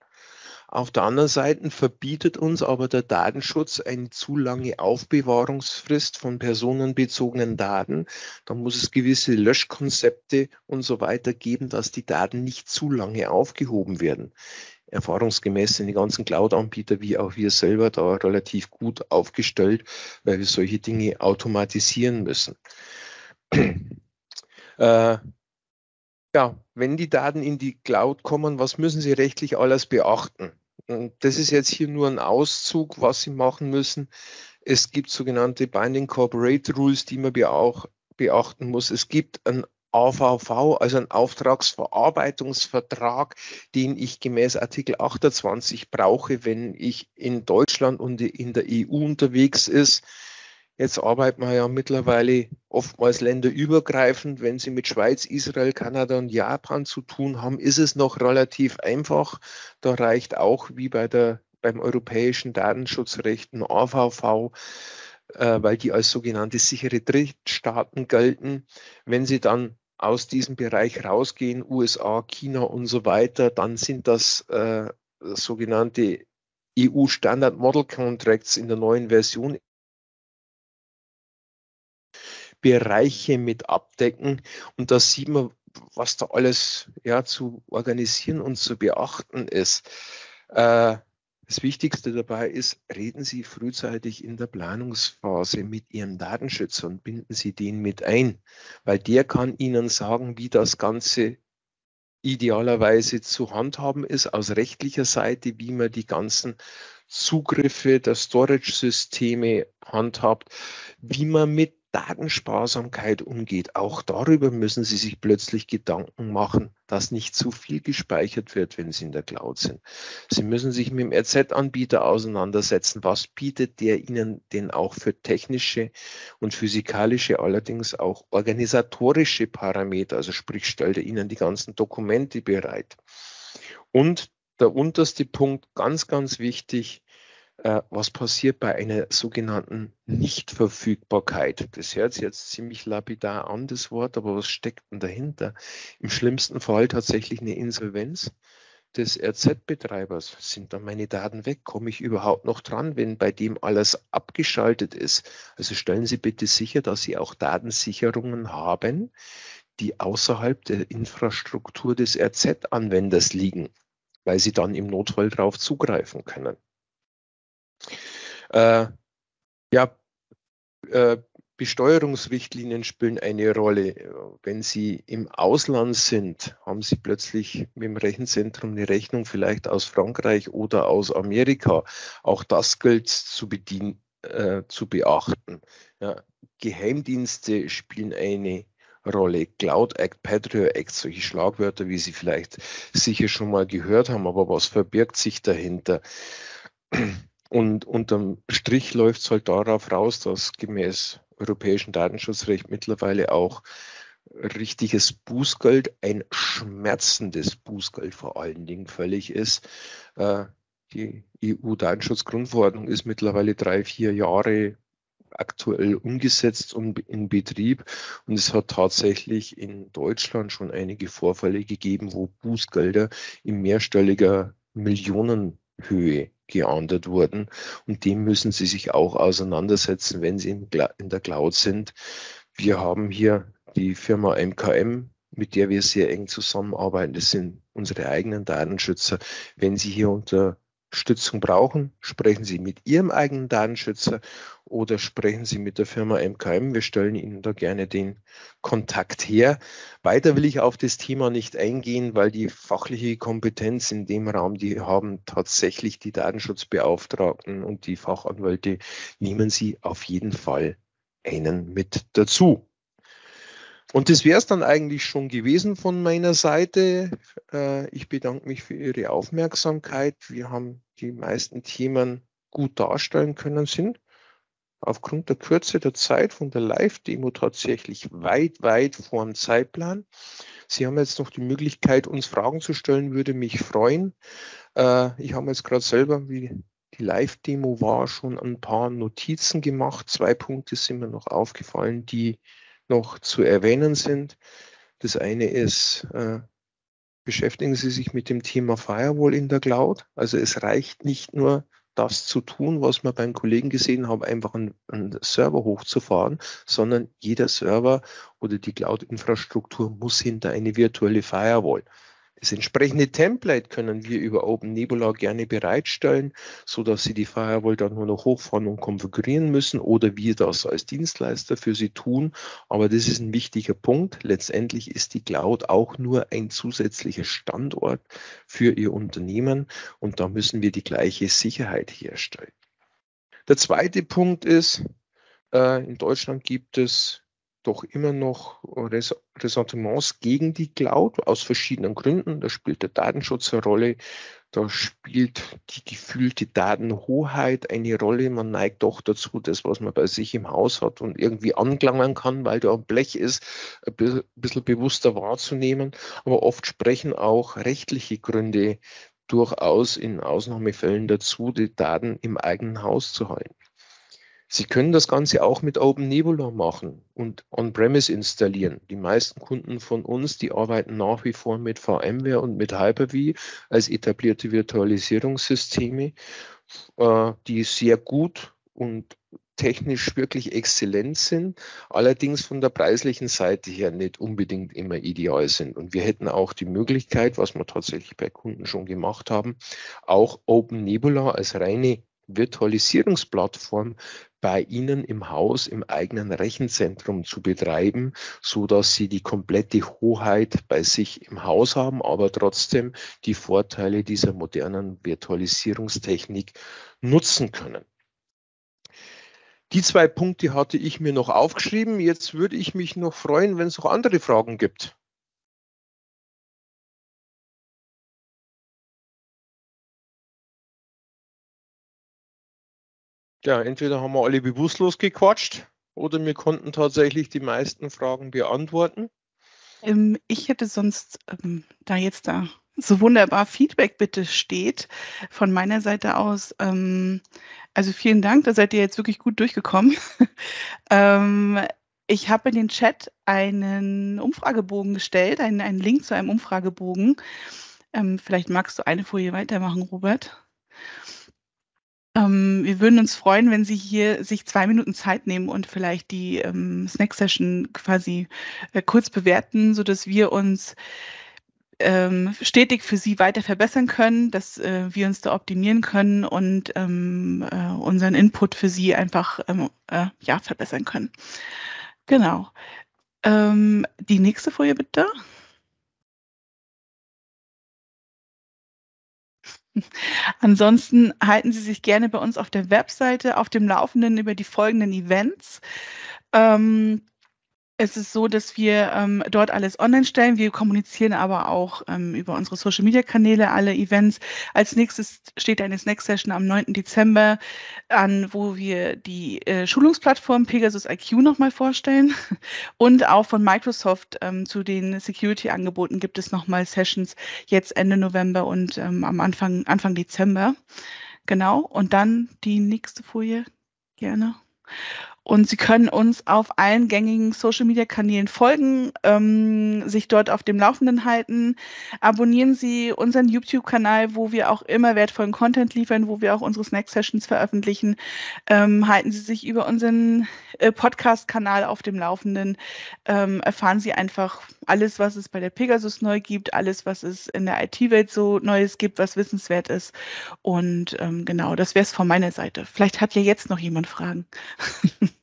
Auf der anderen Seite verbietet uns aber der Datenschutz eine zu lange Aufbewahrungsfrist von personenbezogenen Daten. Da muss es gewisse Löschkonzepte und so weiter geben, dass die Daten nicht zu lange aufgehoben werden. Erfahrungsgemäß sind die ganzen Cloud-Anbieter wie auch wir selber da relativ gut aufgestellt, weil wir solche Dinge automatisieren müssen. <clears throat> äh, ja, wenn die Daten in die Cloud kommen, was müssen Sie rechtlich alles beachten? Das ist jetzt hier nur ein Auszug, was Sie machen müssen. Es gibt sogenannte Binding Corporate Rules, die man auch beachten muss. Es gibt ein AVV, also ein Auftragsverarbeitungsvertrag, den ich gemäß Artikel 28 brauche, wenn ich in Deutschland und in der EU unterwegs ist. Jetzt arbeiten wir ja mittlerweile oftmals länderübergreifend. Wenn Sie mit Schweiz, Israel, Kanada und Japan zu tun haben, ist es noch relativ einfach. Da reicht auch wie bei der, beim europäischen Datenschutzrecht ein AVV, äh, weil die als sogenannte sichere Drittstaaten gelten. Wenn Sie dann aus diesem Bereich rausgehen, USA, China und so weiter, dann sind das äh, sogenannte EU Standard Model Contracts in der neuen Version Bereiche mit abdecken. Und da sieht man, was da alles ja, zu organisieren und zu beachten ist. Äh, das Wichtigste dabei ist, reden Sie frühzeitig in der Planungsphase mit Ihrem Datenschützer und binden Sie den mit ein, weil der kann Ihnen sagen, wie das Ganze idealerweise zu handhaben ist aus rechtlicher Seite, wie man die ganzen Zugriffe der Storage-Systeme handhabt, wie man mit Datensparsamkeit umgeht. Auch darüber müssen Sie sich plötzlich Gedanken machen, dass nicht zu viel gespeichert wird, wenn Sie in der Cloud sind. Sie müssen sich mit dem RZ-Anbieter auseinandersetzen. Was bietet der Ihnen denn auch für technische und physikalische, allerdings auch organisatorische Parameter? Also sprich, stellt er Ihnen die ganzen Dokumente bereit. Und der unterste Punkt, ganz, ganz wichtig, äh, was passiert bei einer sogenannten Nichtverfügbarkeit. Das hört sich jetzt ziemlich lapidar an, das Wort, aber was steckt denn dahinter? Im schlimmsten Fall tatsächlich eine Insolvenz des RZ-Betreibers. Sind dann meine Daten weg? Komme ich überhaupt noch dran, wenn bei dem alles abgeschaltet ist? Also stellen Sie bitte sicher, dass Sie auch Datensicherungen haben, die außerhalb der Infrastruktur des RZ-Anwenders liegen, weil Sie dann im Notfall darauf zugreifen können. Äh, ja, äh, Besteuerungsrichtlinien spielen eine Rolle. Wenn Sie im Ausland sind, haben Sie plötzlich mit dem Rechenzentrum eine Rechnung vielleicht aus Frankreich oder aus Amerika. Auch das gilt zu bedienen, äh, zu beachten. Ja, Geheimdienste spielen eine Rolle. Cloud Act, Patriot Act, solche Schlagwörter, wie Sie vielleicht sicher schon mal gehört haben, aber was verbirgt sich dahinter? Und unterm Strich läuft es halt darauf raus, dass gemäß europäischem Datenschutzrecht mittlerweile auch richtiges Bußgeld, ein schmerzendes Bußgeld vor allen Dingen völlig ist. Äh, die EU-Datenschutzgrundverordnung ist mittlerweile drei, vier Jahre aktuell umgesetzt und in Betrieb. Und es hat tatsächlich in Deutschland schon einige Vorfälle gegeben, wo Bußgelder in mehrstelliger Millionenhöhe geahndet wurden. Und dem müssen Sie sich auch auseinandersetzen, wenn Sie in der Cloud sind. Wir haben hier die Firma MKM, mit der wir sehr eng zusammenarbeiten. Das sind unsere eigenen Datenschützer. Wenn Sie hier unter Unterstützung brauchen, sprechen Sie mit Ihrem eigenen Datenschützer oder sprechen Sie mit der Firma MKM. Wir stellen Ihnen da gerne den Kontakt her. Weiter will ich auf das Thema nicht eingehen, weil die fachliche Kompetenz in dem Raum, die haben tatsächlich die Datenschutzbeauftragten und die Fachanwälte, nehmen Sie auf jeden Fall einen mit dazu. Und das wäre es dann eigentlich schon gewesen von meiner Seite. Äh, ich bedanke mich für Ihre Aufmerksamkeit. Wir haben die meisten Themen gut darstellen können, sind aufgrund der Kürze der Zeit von der Live-Demo tatsächlich weit, weit vor dem Zeitplan. Sie haben jetzt noch die Möglichkeit, uns Fragen zu stellen, würde mich freuen. Äh, ich habe jetzt gerade selber, wie die Live-Demo war, schon ein paar Notizen gemacht. Zwei Punkte sind mir noch aufgefallen, die noch zu erwähnen sind. Das eine ist, äh, beschäftigen Sie sich mit dem Thema Firewall in der Cloud. Also es reicht nicht nur, das zu tun, was wir beim Kollegen gesehen haben, einfach einen, einen Server hochzufahren, sondern jeder Server oder die Cloud-Infrastruktur muss hinter eine virtuelle Firewall. Das entsprechende Template können wir über Open Nebula gerne bereitstellen, so dass Sie die Firewall dann nur noch hochfahren und konfigurieren müssen oder wir das als Dienstleister für Sie tun. Aber das ist ein wichtiger Punkt. Letztendlich ist die Cloud auch nur ein zusätzlicher Standort für Ihr Unternehmen und da müssen wir die gleiche Sicherheit herstellen. Der zweite Punkt ist, äh, in Deutschland gibt es doch immer noch Ressentiments gegen die Cloud aus verschiedenen Gründen. Da spielt der Datenschutz eine Rolle, da spielt die gefühlte Datenhoheit eine Rolle. Man neigt doch dazu, das, was man bei sich im Haus hat und irgendwie anklangern kann, weil da ein Blech ist, ein bisschen bewusster wahrzunehmen. Aber oft sprechen auch rechtliche Gründe durchaus in Ausnahmefällen dazu, die Daten im eigenen Haus zu halten. Sie können das Ganze auch mit Open Nebula machen und on-premise installieren. Die meisten Kunden von uns, die arbeiten nach wie vor mit VMware und mit Hyper-V als etablierte Virtualisierungssysteme, äh, die sehr gut und technisch wirklich exzellent sind, allerdings von der preislichen Seite her nicht unbedingt immer ideal sind. Und wir hätten auch die Möglichkeit, was wir tatsächlich bei Kunden schon gemacht haben, auch Open Nebula als reine Virtualisierungsplattform bei Ihnen im Haus im eigenen Rechenzentrum zu betreiben, so dass Sie die komplette Hoheit bei sich im Haus haben, aber trotzdem die Vorteile dieser modernen Virtualisierungstechnik nutzen können. Die zwei Punkte hatte ich mir noch aufgeschrieben. Jetzt würde ich mich noch freuen, wenn es noch andere Fragen gibt. Ja, entweder haben wir alle bewusstlos gequatscht oder wir konnten tatsächlich die meisten Fragen beantworten. Ähm, ich hätte sonst, ähm, da jetzt da so wunderbar Feedback bitte steht, von meiner Seite aus, ähm, also vielen Dank, da seid ihr jetzt wirklich gut durchgekommen. <laughs> ähm, ich habe in den Chat einen Umfragebogen gestellt, einen, einen Link zu einem Umfragebogen. Ähm, vielleicht magst du eine Folie weitermachen, Robert. Ähm, wir würden uns freuen, wenn Sie hier sich zwei Minuten Zeit nehmen und vielleicht die ähm, Snack-Session quasi äh, kurz bewerten, sodass wir uns ähm, stetig für Sie weiter verbessern können, dass äh, wir uns da optimieren können und ähm, äh, unseren Input für Sie einfach ähm, äh, ja, verbessern können. Genau. Ähm, die nächste Folie bitte. <laughs> Ansonsten halten Sie sich gerne bei uns auf der Webseite auf dem Laufenden über die folgenden Events. Ähm, es ist so, dass wir ähm, dort alles online stellen. Wir kommunizieren aber auch ähm, über unsere Social Media Kanäle alle Events. Als nächstes steht eine Snack Session am 9. Dezember an, wo wir die äh, Schulungsplattform Pegasus IQ nochmal vorstellen. <laughs> Und auch von Microsoft ähm, zu den Security-Angeboten gibt es nochmal Sessions jetzt Ende November und ähm, am Anfang, Anfang Dezember. Genau. Und dann die nächste Folie gerne. Und Sie können uns auf allen gängigen Social-Media-Kanälen folgen, ähm, sich dort auf dem Laufenden halten. Abonnieren Sie unseren YouTube-Kanal, wo wir auch immer wertvollen Content liefern, wo wir auch unsere Snack-Sessions veröffentlichen. Ähm, halten Sie sich über unseren äh, Podcast-Kanal auf dem Laufenden. Ähm, erfahren Sie einfach alles, was es bei der Pegasus neu gibt, alles, was es in der IT-Welt so Neues gibt, was wissenswert ist. Und ähm, genau, das wäre es von meiner Seite. Vielleicht hat ja jetzt noch jemand Fragen. <laughs>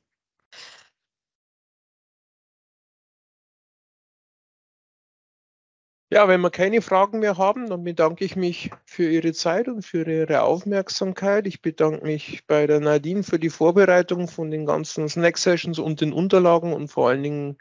Ja, wenn wir keine Fragen mehr haben, dann bedanke ich mich für Ihre Zeit und für Ihre Aufmerksamkeit. Ich bedanke mich bei der Nadine für die Vorbereitung von den ganzen Snack Sessions und den Unterlagen und vor allen Dingen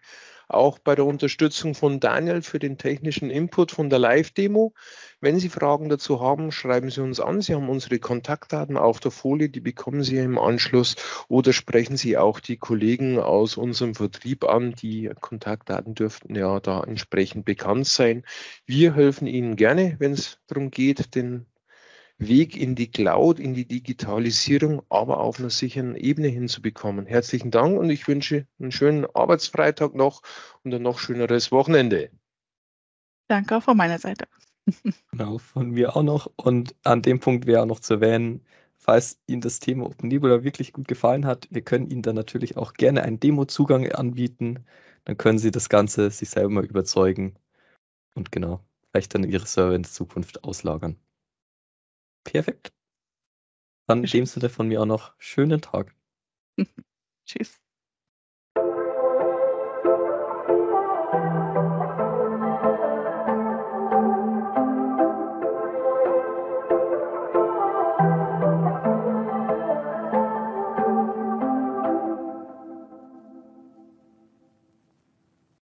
auch bei der Unterstützung von Daniel für den technischen Input von der Live-Demo. Wenn Sie Fragen dazu haben, schreiben Sie uns an. Sie haben unsere Kontaktdaten auf der Folie, die bekommen Sie im Anschluss oder sprechen Sie auch die Kollegen aus unserem Vertrieb an. Die Kontaktdaten dürften ja da entsprechend bekannt sein. Wir helfen Ihnen gerne, wenn es darum geht, den Weg in die Cloud, in die Digitalisierung, aber auf einer sicheren Ebene hinzubekommen. Herzlichen Dank und ich wünsche einen schönen Arbeitsfreitag noch und ein noch schöneres Wochenende. Danke auch von meiner Seite. <laughs> Genau, von mir auch noch. Und an dem Punkt wäre auch noch zu erwähnen, falls Ihnen das Thema Open Nebula wirklich gut gefallen hat, wir können Ihnen dann natürlich auch gerne einen Demo-Zugang anbieten. Dann können Sie das Ganze sich selber mal überzeugen und genau, vielleicht dann Ihre Server in Zukunft auslagern. Perfekt. Dann in dem Sinne von mir auch noch schönen Tag. <laughs> Tschüss.